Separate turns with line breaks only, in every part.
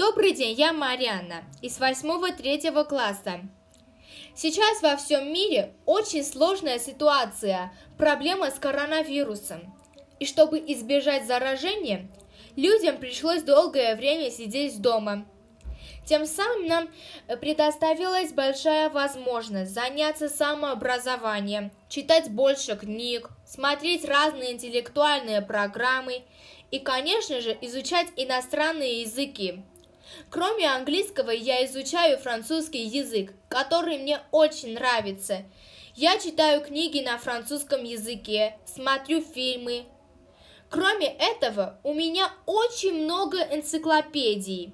Добрый день, я Марианна из 8-3 класса. Сейчас во всем мире очень сложная ситуация, проблема с коронавирусом. И чтобы избежать заражения, людям пришлось долгое время сидеть дома. Тем самым нам предоставилась большая возможность заняться самообразованием, читать больше книг, смотреть разные интеллектуальные программы и, конечно же, изучать иностранные языки. Кроме английского, я изучаю французский язык, который мне очень нравится. Я читаю книги на французском языке, смотрю фильмы. Кроме этого, у меня очень много энциклопедий.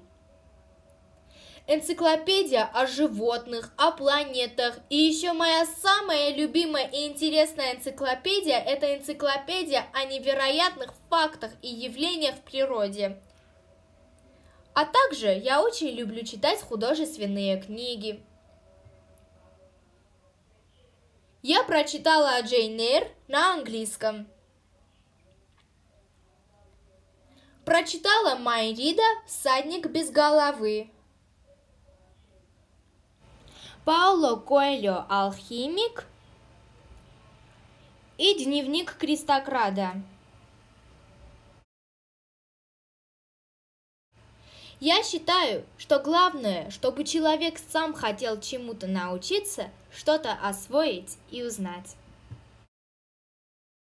Энциклопедия о животных, о планетах. И еще моя самая любимая и интересная энциклопедия – это энциклопедия о невероятных фактах и явлениях в природе. А также я очень люблю читать художественные книги. Я прочитала Джейн Эйр на английском. Прочитала Майрида «Садник без головы». Пауло Коэльо «Алхимик» и «Дневник Кристокрада». Я считаю, что главное, чтобы человек сам хотел чему-то научиться, что-то освоить и узнать.